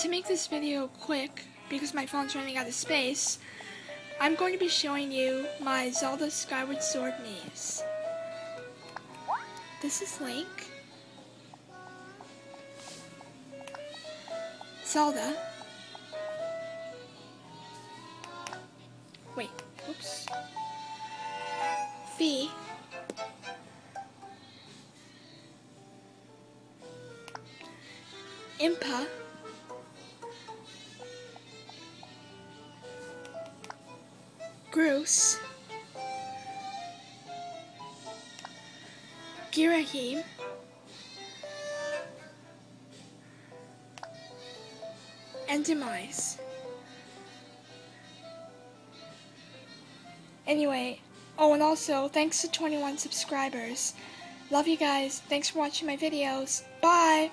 to make this video quick, because my phone's running out of space, I'm going to be showing you my Zelda Skyward Sword Miis. This is Link. Zelda. Wait, oops. Fi. Impa. Groose. Girahim. And Demise. Anyway, oh and also, thanks to 21 subscribers. Love you guys. Thanks for watching my videos. Bye!